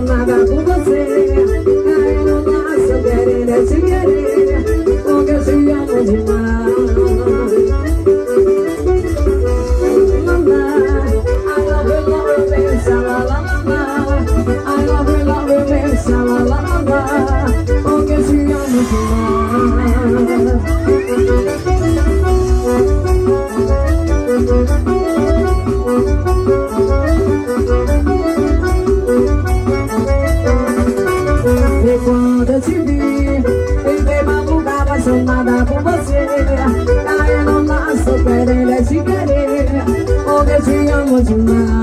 妈妈不过 Ela